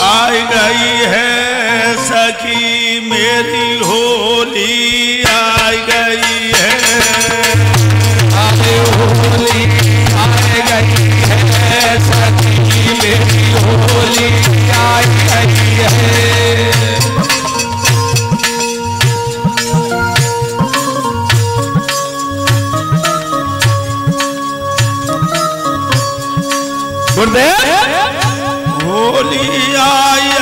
आ गई है सखी मेरी होली आ गई है। आए होली आ गई है सखी मेरी होली गई है। गुरुदेव? বলিয়া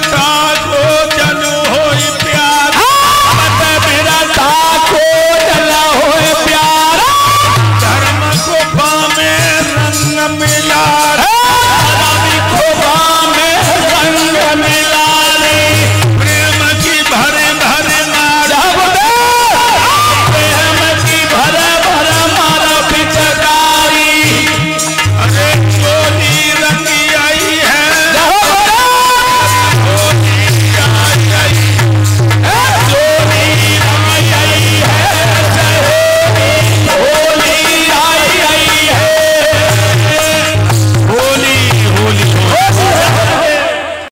time